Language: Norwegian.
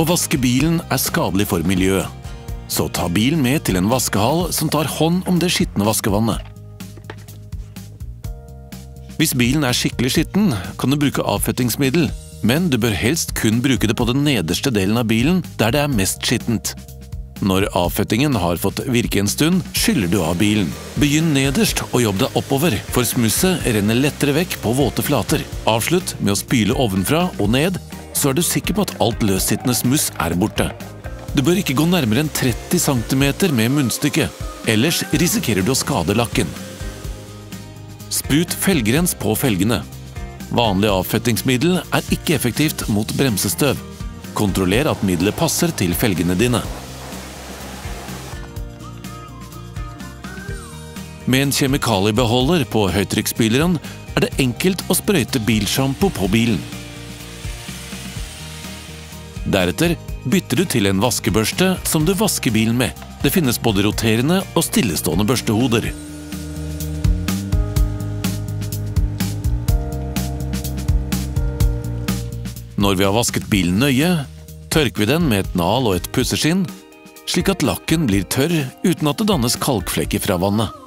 Å vaske bilen er skadelig for miljøet. Så ta bilen med til en vaskehall som tar hånd om det skitne vaskevannet. Hvis bilen er skikkelig skitten, kan du bruke avfettingsmiddel, men du bør helst kun bruke det på den nederste delen av bilen der det er mest skittent. Når avfettingen har fått virke en stund, skyller du av bilen. Begynn nederst og jobb deg oppover, for smusset renner lettere vekk på våte flater. Avslutt med å spyle ovenfra og ned, så er du sikker på at alt løssittende smuss er borte. Du bør ikke gå nærmere enn 30 cm med munnstykket, ellers risikerer du å skade lakken. Sprut felgrens på felgene. Vanlig avfettingsmiddel er ikke effektivt mot bremsestøv. Kontroller at middelet passer til felgene dine. Med en kjemikaliebeholder på høytrykksspyleren er det enkelt å sprøyte bilsjampo på bilen. Deretter bytter du til en vaskebørste som du vasker bilen med. Det finnes både roterende og stillestående børstehoder. Når vi har vasket bilen nøye, tørker vi den med et nal og et pusseskinn, slik at lakken blir tørr uten at det dannes kalkflekker fra vannet.